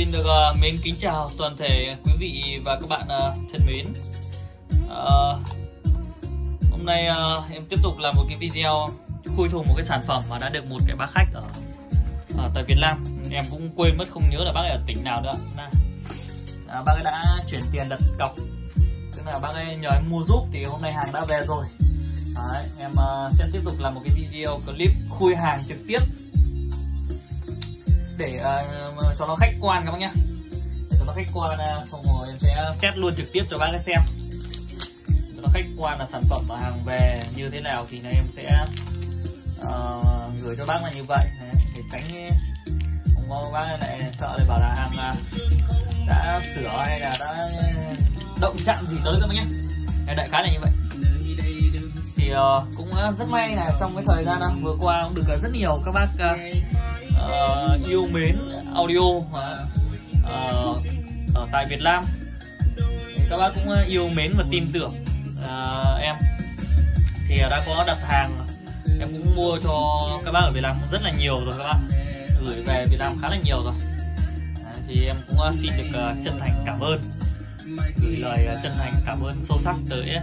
xin được uh, mến kính chào toàn thể quý vị và các bạn uh, thân mến. Uh, hôm nay uh, em tiếp tục làm một cái video khui thùng một cái sản phẩm mà đã được một cái bác khách ở, ở tại Việt Nam. Em cũng quên mất không nhớ là bác ấy ở tỉnh nào nữa. À, bác ấy đã chuyển tiền đặt cọc, tức là bác ấy nhờ em mua giúp thì hôm nay hàng đã về rồi. Đấy, em uh, sẽ tiếp tục làm một cái video clip khui hàng trực tiếp để uh, cho nó khách quan các bác nhá. Để cho nó khách quan uh, xong rồi em sẽ test luôn trực tiếp cho bác xem. Cho nó khách quan là sản phẩm mà hàng về như thế nào thì là em sẽ uh, gửi cho bác là như vậy. Đấy, để tránh không có bác lại sợ lại bảo là hàng uh, đã sửa hay là đã động chạm gì tới các bác nhé đại khái là như vậy. Thì uh, cũng rất may là trong cái thời gian uh, vừa qua cũng được uh, rất nhiều các bác uh, uh, yêu mến audio uh, uh, ở tại Việt Nam. Thì các bác cũng yêu mến và tin tưởng uh, em. Thì đã có đặt hàng em cũng mua cho các bác ở Việt Nam rất là nhiều rồi các bác. Gửi về Việt Nam khá là nhiều rồi. Thì em cũng xin được uh, chân thành cảm ơn. Gửi lời uh, chân thành cảm ơn sâu sắc tới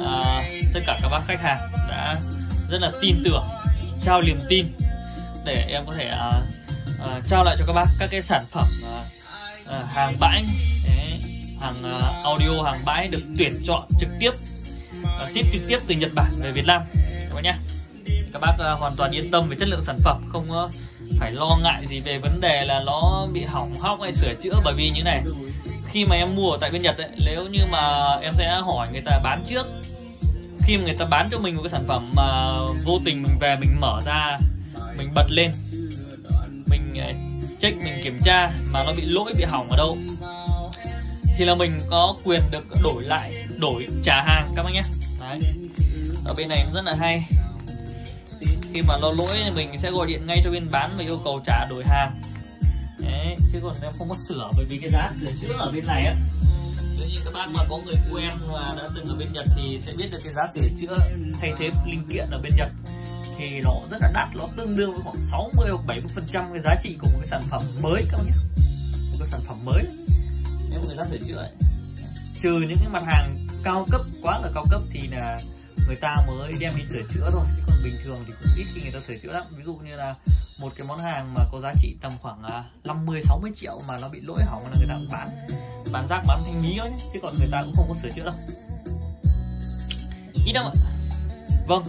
uh, tất cả các bác khách hàng đã rất là tin tưởng trao niềm tin để em có thể uh, uh, trao lại cho các bác các cái sản phẩm uh, uh, hàng bãi. Đấy, hàng uh, audio hàng bãi được tuyển chọn trực tiếp uh, ship trực tiếp từ Nhật Bản về Việt Nam. Các bác nhé các bác uh, hoàn toàn yên tâm về chất lượng sản phẩm không uh, phải lo ngại gì về vấn đề là nó bị hỏng hóc hay sửa chữa bởi vì như này. Khi mà em mua ở tại bên Nhật ấy, nếu như mà em sẽ hỏi người ta bán trước. Khi mà người ta bán cho mình một cái sản phẩm mà vô tình mình về mình mở ra mình bật lên. Mình à, check mình kiểm tra mà nó bị lỗi bị hỏng ở đâu. Thì là mình có quyền được đổi lại đổi trả hàng các bác nhé. Đấy. ở bên này rất là hay. Khi mà nó lỗi thì mình sẽ gọi điện ngay cho bên bán và yêu cầu trả đổi hàng. Đấy, chứ còn em không có sửa bởi vì cái giá sửa chữa ở bên này á. Nếu như các bác mà có người quen và đã từng ở bên Nhật thì sẽ biết được cái giá sửa chữa thay thế linh kiện ở bên Nhật thì nó rất là đắt, nó tương đương với khoảng 60 hoặc 70 phần trăm cái giá trị của một cái sản phẩm mới các bạn nhé. Một cái sản phẩm mới. Nếu người ta sửa chữa ấy. trừ những cái mặt hàng cao cấp, quá là cao cấp thì là người ta mới đem đi sửa chữa thôi, chứ còn bình thường thì cũng ít khi người ta sửa chữa lắm. Ví dụ như là một cái món hàng mà có giá trị tầm khoảng à, 50 60 triệu mà nó bị lỗi hỏng là người ta cũng bán. Bán rác, bán thanh lý thôi chứ còn người ta cũng không có sửa chữa đâu. Ít đâu ạ. Vâng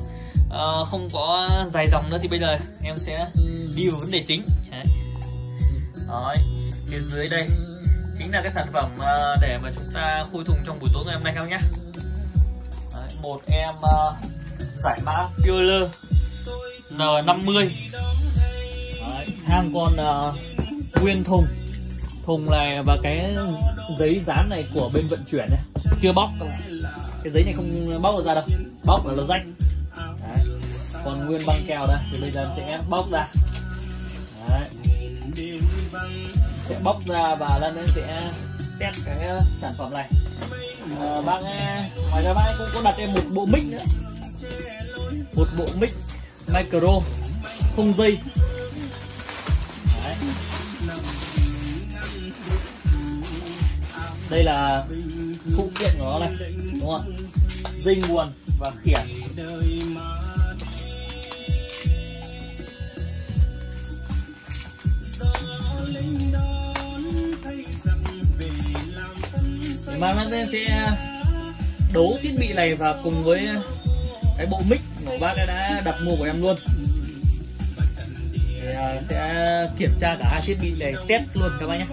uh, không có dài dòng nữa thì bây giờ em sẽ đi vào vấn đề chính Đấy. Đấy. phía dưới đây chính là cái sản phẩm uh, để mà chúng ta khui thùng trong buổi tối ngày hôm nay các nhé Đấy. một em uh, giải mã Pure N50 Đấy. hàng con uh, nguyên thùng thùng này và cái giấy dán này của bên vận chuyển này chưa bóc cái giấy này không bóc được ra đâu bóc là nó rách còn nguyên băng keo đây thì bây giờ em sẽ bóc ra. Đấy. sẽ bóc ra và lần nữa sẽ test cái ờ, sản phẩm này. À, bác ngoài ra bác cũng có đặt thêm một bộ mic nữa. Một bộ mic micro không dây. Đấy. đây là phụ kiện của nó này đúng không dây nguồn và khiển và nó sẽ đấu thiết bị này và cùng với cái bộ mic của bác đã đặt mua của em luôn. Thì à, sẽ kiểm tra cả hai thiết bị này test luôn các bác nhé.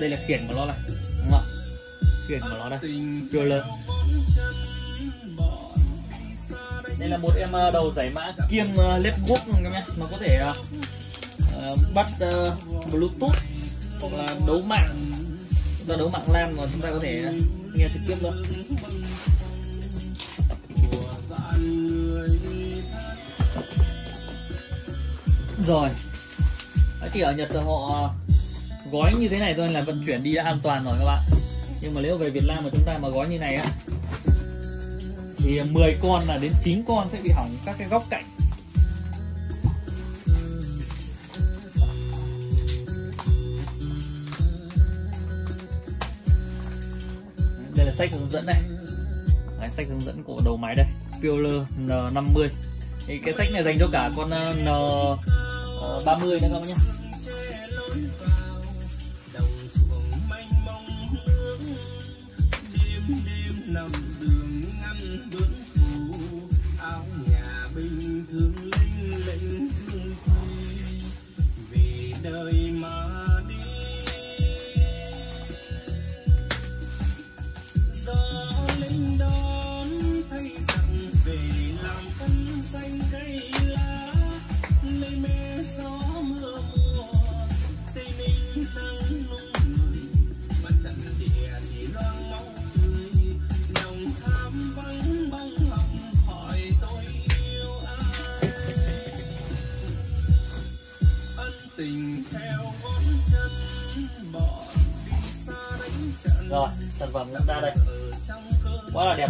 Đây là khiển của nó này, đúng không khiển của nó đây. Chưa lớn đây là một em ờ, đầu giải mã kiêm à, led book các nhé. Nó có thể uh, bắt uh, bluetooth hoặc là đấu mạng. Chúng ta đấu mạng lan mà chúng ta có thể nghe trực tiếp luôn. Rồi. Đấy, thì ở Nhật họ gói như thế này thôi là vận chuyển đi đã an toàn rồi các bạn. Nhưng mà nếu về Việt Nam mà chúng ta mà gói như này á thì 10 con là đến 9 con sẽ bị hỏng các cái góc cạnh. Đây là sách hướng dẫn này. Đấy, sách hướng dẫn của đầu máy đây Peeler N50 thì cái sách này dành cho cả con ờ, N30 ờ, nữa các bạn nhé. Rồi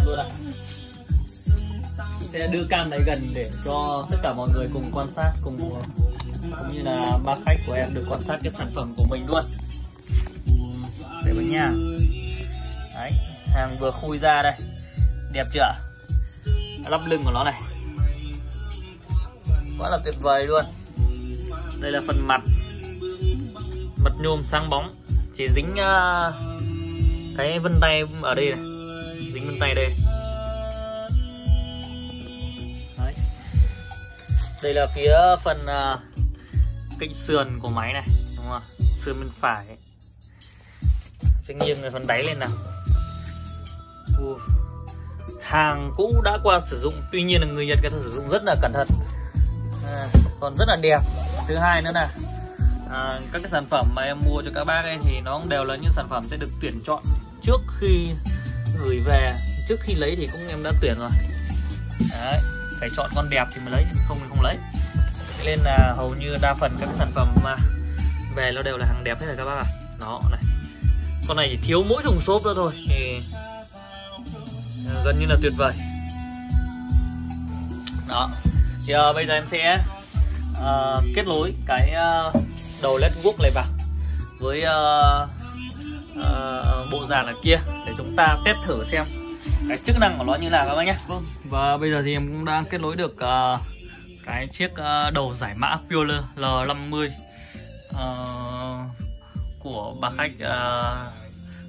luôn ạ. Sẽ đưa cam này gần để cho tất cả mọi người cùng quan sát cùng cũng như là ba khách của em được quan sát cái sản phẩm của mình luôn. Để mình nha. Đấy hàng vừa khui ra đây. Đẹp chưa lắp lưng của nó này. Quá là tuyệt vời luôn. Đây là phần mặt mặt nhôm sáng bóng. Chỉ dính uh, cái vân tay ở đây này dính tay đây Đấy. đây là phía phần uh, cạnh sườn của máy này đúng không sườn bên phải sẽ nghiêng cái phần đáy lên nào. Uh. hàng cũ đã qua sử dụng tuy nhiên là người nhật cái sử dụng rất là cẩn thận. À, còn rất là đẹp. Thứ hai nữa là à, các cái sản phẩm mà em mua cho các bác ấy thì nó đều là những sản phẩm sẽ được tuyển chọn trước khi gửi về. Trước khi lấy thì cũng em đã tuyển rồi. Đấy phải chọn con đẹp thì mới lấy không thì không lấy. Nên là hầu như đa phần các sản phẩm mà về nó đều là hàng đẹp hết rồi các bác ạ. Đó này. Con này chỉ thiếu mỗi thùng xốp nữa thôi. Thì ờ, gần như là tuyệt vời. Đó. Thì uh, bây giờ em sẽ uh, kết nối cái uh, đầu led guốc này vào với uh, uh, bộ dàn ở kia để chúng ta test thử xem. Cái chức năng của nó như nào các bác nhé. Vâng và bây giờ thì em cũng đã kết nối được uh, cái chiếc uh, đầu giải mã Pioneer L50 uh, của bà khách uh,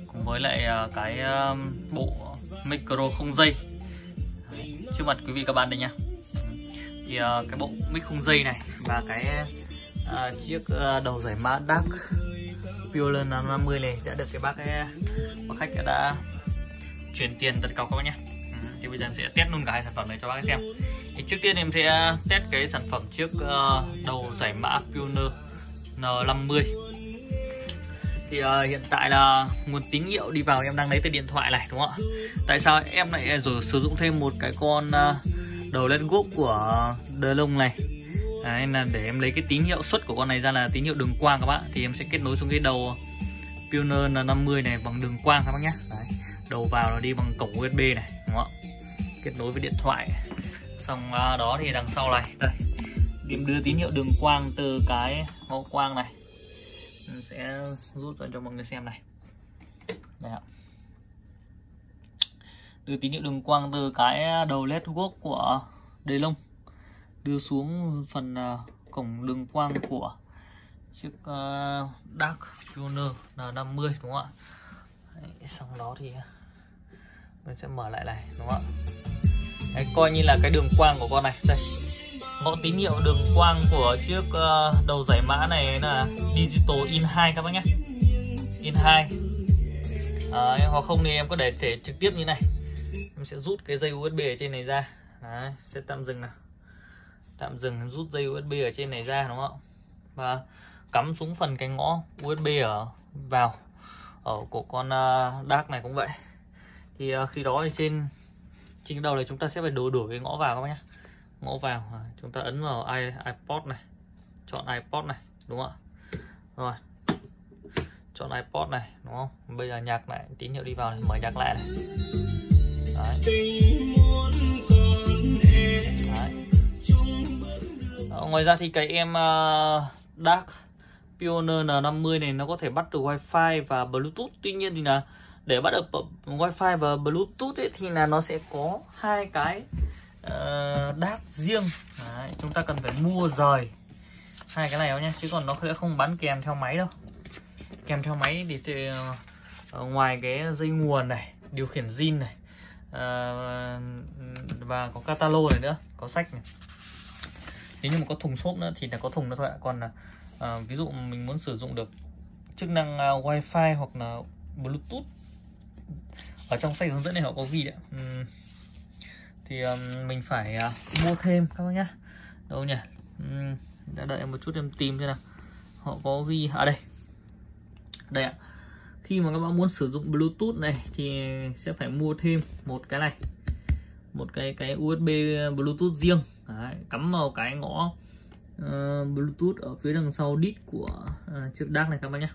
cùng với lại uh, cái uh, bộ micro không dây. Trước mặt quý vị các bạn đây nha. Thì uh, cái bộ mic không dây này và cái uh, chiếc uh, đầu giải mã Dark Pioneer 50 này đã được cái bác ấy, bác khách đã chuyển tiền đặt cọc các bác nhé ừ, thì bây giờ em sẽ test luôn cả hai sản phẩm này cho bác xem. Thì trước tiên em sẽ test cái sản phẩm chiếc uh, ờ, đầu giải mã Pioneer N50 thì uh, hiện tại là nguồn tín hiệu đi vào em đang lấy từ điện thoại này đúng không ạ? Tại sao em lại rồi sử dụng thêm một cái con uh, đầu lên gốc của đờ lông này? Đấy, là để em lấy cái tín hiệu xuất của con này ra là tín hiệu đường quang các bạn thì em sẽ kết nối xuống cái đầu Pioneer N50 này bằng đường quang các bác nhé. Đấy, đầu vào nó đi bằng cổng USB này đúng không ạ? Kết nối với điện thoại. Xong à, đó thì đằng sau này. Đây điểm đưa tín hiệu đường quang từ cái mẫu quang này. Mình sẽ rút ra cho mọi người xem này. Đây ạ. Đưa tín hiệu đường quang từ cái đầu led guốc của đề lông đưa xuống phần uh, cổng đường quang của chiếc uh, Dark Pioneer N50 đúng không ạ? Đấy, xong đó thì ờ, mình sẽ mở lại này đúng không ạ? Đấy, coi như là cái đường quang của con này. Đây có tín hiệu đường quang của chiếc uh, đầu giải mã này là digital in 2 các bác nhé. In 2 à, hoặc không thì em có để thể trực tiếp như này. Em sẽ rút cái dây USB ở trên này ra. Đấy, sẽ tạm dừng nào tạm dừng rút dây USB ở trên này ra, đúng không? Và cắm xuống phần cái ngõ USB ở vào, ở của con à, DAC này cũng vậy. Thì à, khi đó thì trên trên đầu này chúng ta sẽ phải đổi đổi cái ngõ vào các bác nhé ngõ vào à, chúng ta ấn vào iPod này, chọn iPod này, đúng không ạ? Rồi, chọn iPod này, đúng không? Bây giờ nhạc lại, tín hiệu đi vào thì mở nhạc lại này. Đấy. Ờ, ngoài ra thì cái em uh, Dark Pioneer N50 này nó có thể bắt được Wi-Fi và Bluetooth. Tuy nhiên thì là để bắt được wifi và bluetooth ấy, thì là nó sẽ có hai cái ờ, uh, đát riêng. Đấy, chúng ta cần phải mua rời hai cái này đâu nhé chứ còn nó sẽ không bán kèm theo máy đâu. Kèm theo máy thì, thì uh, ngoài cái dây nguồn này điều khiển zin này uh, và có catalog này nữa có sách này nếu như mà có thùng xốp nữa thì là có thùng nữa thôi ạ. Còn là uh, ví dụ mình muốn sử dụng được chức năng uh, wifi hoặc là bluetooth ở trong sách hướng dẫn này họ có ghi đấy uhm, thì um, mình phải uh, mua thêm các bác nhá. Đâu nhỉ? Uhm, đã đợi em một chút em tìm xem nào. Họ có ghi ở đây. Đây ạ. Khi mà các bạn muốn sử dụng bluetooth này thì sẽ phải mua thêm một cái này. Một cái cái usb bluetooth riêng. Đấy, cắm vào cái ngõ uh, bluetooth ở phía đằng sau đít của uh, chiếc DAC này các bác nhé.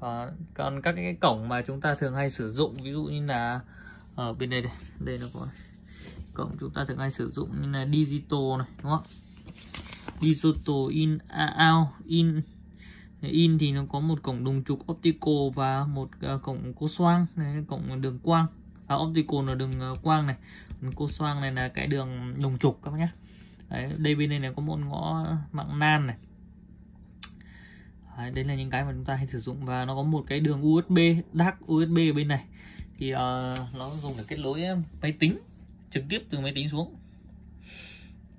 À, còn các cái cổng mà chúng ta thường hay sử dụng ví dụ như là ở bên đây đây đây nó có cổng chúng ta thường hay sử dụng như là digital này đúng không? Digital in à, out in. In thì nó có một cổng đồng trục optical và một uh, cổng cô xoang này cổng đường quang. À, optical là đường quang này. Cô xoang này là cái đường đồng trục các bác nhé. Đấy, đây bên đây này có một ngõ mạng nan này. Đấy, đây là những cái mà chúng ta hay sử dụng và nó có một cái đường USB DAC USB ở bên này. Thì uh, nó dùng để kết nối máy tính trực tiếp từ máy tính xuống.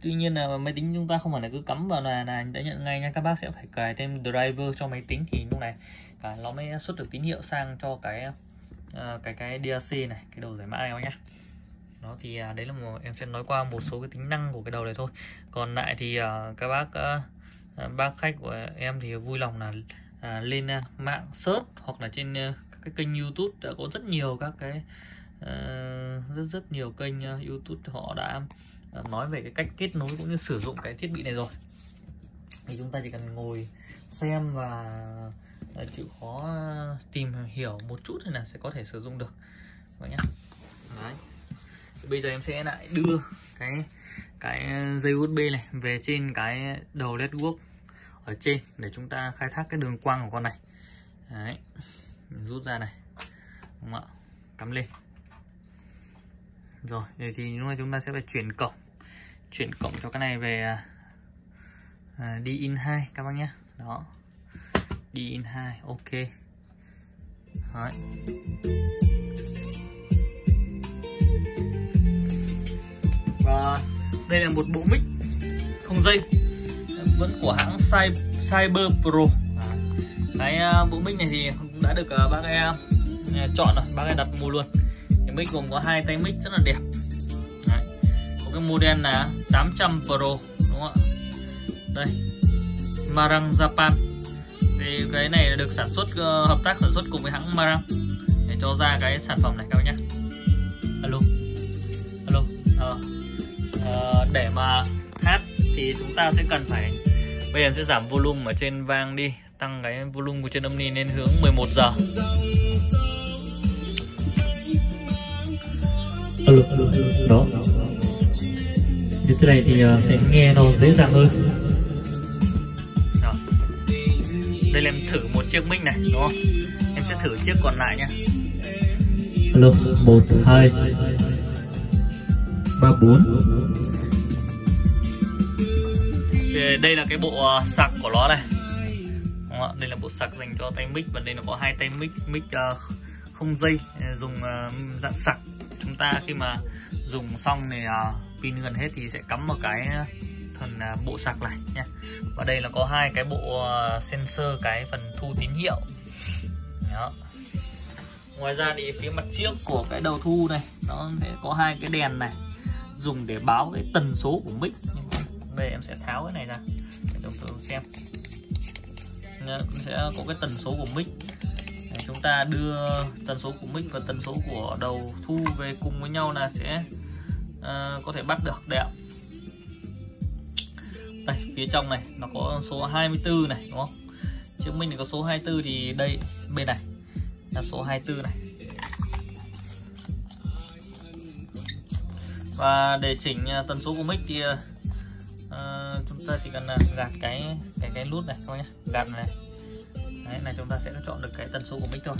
Tuy nhiên là máy tính chúng ta không phải là cứ cắm vào là là đã nhận ngay nha. Các bác sẽ phải cài thêm driver cho máy tính. Thì lúc này cả nó mới xuất được tín hiệu sang cho cái uh, cái cái DAC này cái đầu giải mã này nhé đó thì à, đấy là một em sẽ nói qua một số cái tính năng của cái đầu này thôi. Còn lại thì à, các bác à, bác khách của em thì vui lòng là à, lên à, mạng search hoặc là trên à, các cái kênh YouTube đã có rất nhiều các cái à, rất rất nhiều kênh uh, YouTube họ đã à, nói về cái cách kết nối cũng như sử dụng cái thiết bị này rồi. Thì chúng ta chỉ cần ngồi xem và ờ, chịu khó tìm hiểu một chút thì là sẽ có thể sử dụng được. Các nhá. Đấy bây giờ em sẽ lại đưa cái cái dây USB này về trên cái đầu network ở trên để chúng ta khai thác cái đường quang của con này. Đấy. Mình rút ra này. Đúng không ạ? Cắm lên. Rồi thì lúc này chúng ta sẽ phải chuyển cổng. Chuyển cổng cho cái này về à đi in 2 các bác nhé. Đó. Đi in 2 ok. Đấy. Đây là một bộ mic không dây, vẫn của hãng Cyber Pro. À, cái à, bộ mic này thì đã được à, bác em chọn rồi, bác em đặt mua luôn. Cái mic gồm có hai tay mic rất là đẹp. Đấy. có cái model là 800 Pro, đúng không ạ? Đây, Marang Japan. Thì cái này được sản xuất ờ, hợp tác sản xuất cùng với hãng Marang. Để cho ra cái sản phẩm này các bạn nhé. Để mà hát thì chúng ta sẽ cần phải bây giờ sẽ giảm volume ở trên vang đi tăng cái volume của trên âm ni lên hướng 11 giờ. Alo, alo, alo. đó. Như thế này thì uh, sẽ nghe nó dễ dàng hơn. Đó. đây là em thử một chiếc mic này đúng không? Em sẽ thử chiếc còn lại nhé alo một hai ba bốn đây là cái bộ ờ, sạc của nó này. Đúng không? đây là bộ sạc dành cho tay mic và đây là có hai tay mic. Mic ờ, không dây ờ, dùng dạng sạc. Chúng ta khi mà dùng xong thì pin gần hết thì sẽ cắm một cái phần bộ sạc này nha. Và đây là có hai cái bộ sensor, cái phần thu tín hiệu. Đó. Ngoài ra thì phía mặt trước của cái đầu thu này, nó sẽ có hai cái đèn này, dùng để báo cái tần số của mic đây em sẽ tháo cái này ra. Để chúng tôi xem. Dạ, sẽ có cái tần số của mic. Chúng ta đưa tần số của mic và tần số của đầu thu về cùng với nhau là sẽ uh, có thể bắt được. Đẹp đây phía trong này nó có số 24 này đúng không? Trước mình có số 24 thì đây bên này là số 24 này. Và để chỉnh ờ, tần số của mic thì uh, chúng ta chỉ cần à, gạt cái cái cái nút này thôi nhé gạt này đấy là chúng ta sẽ chọn được cái tần số của mic thôi.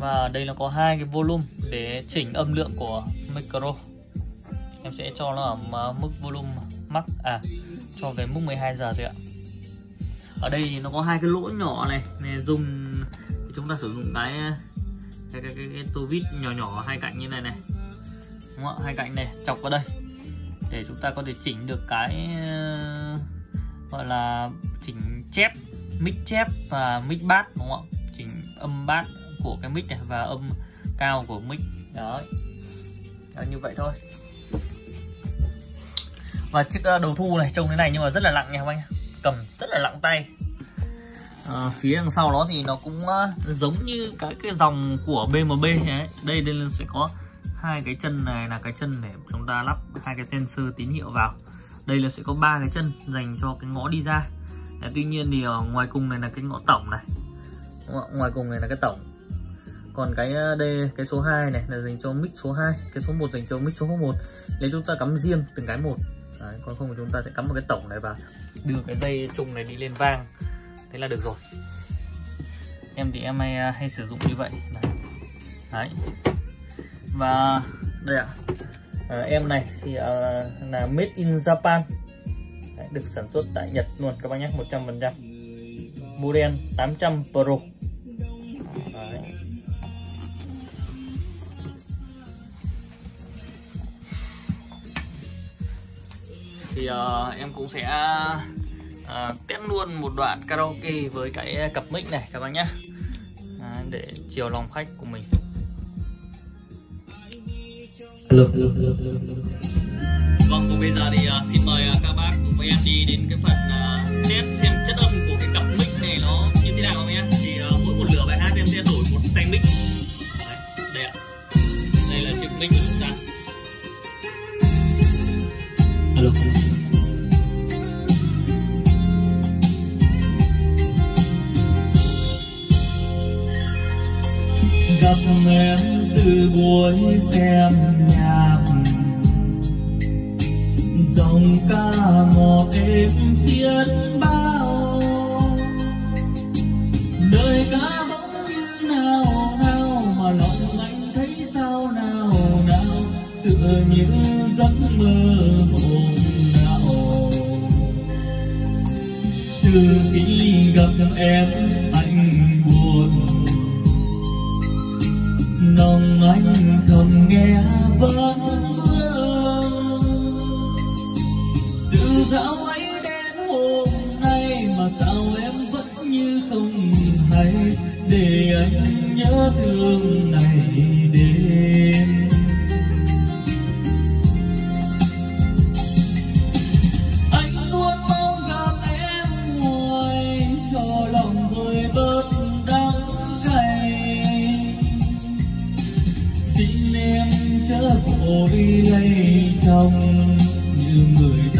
Và đây nó có hai cái volume để chỉnh âm lượng của micro. Em sẽ cho nó ở mức volume max à cho cái mức 12 giờ thôi ạ. Ở đây thì nó có hai cái lỗ nhỏ này nên dùng chúng ta sử dụng cái cái cái, cái, cái tô vít nhỏ nhỏ hai cạnh như này này. Đúng không? ạ, hai cạnh này chọc vào đây để chúng ta có thể chỉnh được cái ờ, gọi là chỉnh chép mic chép và mic bass đúng không ạ? Chỉnh âm bass của cái mic này và âm cao của mic. Đấy. Đó, như vậy thôi. Và chiếc ờ, đầu thu này trông thế này nhưng mà rất là nặng nha các anh cầm rất là nặng tay. À, phía đằng sau nó thì nó cũng giống như cái cái dòng của BMB ấy. đây đây sẽ có hai cái chân này là cái chân để chúng ta lắp hai cái sensor tín hiệu vào. Đây là sẽ có ba cái chân dành cho cái ngõ đi ra. Đấy, tuy nhiên thì ở ngoài cùng này là cái ngõ tổng này. Ngoài cùng này là cái tổng. Còn cái ờ, đây cái số 2 này là dành cho mic số 2 cái số 1 dành cho mic số 1 nếu chúng ta cắm riêng từng cái một. Đấy, còn không thì chúng ta sẽ cắm một cái tổng này vào. Đưa cái dây trùng này đi lên vang. Thế là được rồi. Em thì em hay ờ, hay sử dụng như vậy. Đấy, đấy và đây ạ. À, em này thì à, là made in Japan. Đấy, được sản xuất tại Nhật luôn các bác nhé 100% model 800 Pro. Đấy. thì uh, em cũng sẽ uh, test luôn một đoạn karaoke với cái cặp mic này các bác nhé. À, để chiều lòng khách của mình hello, hello, hello, hello. Vâng, và bây giờ thì uh, xin mời uh, các bác cùng với em đi đến cái phần uh, test xem chất âm của cái cặp mic này nó như thế nào không em thì uh, mỗi một lửa bài hát em sẽ đổi một tay mic. Đấy, đây ạ. Đây là chiếc mic. Từ khi gặp em anh buồn. Lòng anh thầm nghe vẫn vương từ dạo ấy đến hôm nay mà sao em vẫn như không hay. Để anh nhớ thương này. Người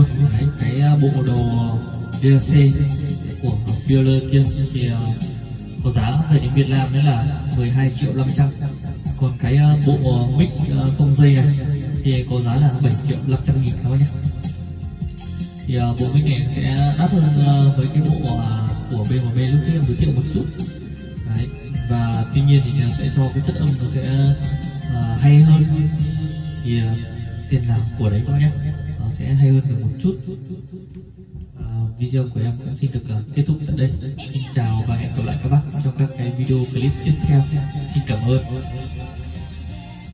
luôn Đấy, cái bộ đồ DLC của Bueller kia. Thì à, có giá về đến Việt Nam đấy là 12 triệu 500 còn cái à, bộ mic à, không dây này thì có giá là 7 triệu 500 nghìn các bác nhé. Thì bộ mic này sẽ đắt hơn với cái bộ của BMW lúc trước em giới thiệu một chút. Đấy. và tuy nhiên thì nó sẽ cho cái chất âm nó sẽ hay hơn. Thì tiền nào của đấy các bác nhé sẽ hay hơn được một chút. À, video của em cũng xin được uh, kết thúc tại đây. Xin chào và hẹn gặp lại các bác trong các cái video clip tiếp theo. Xin cảm ơn.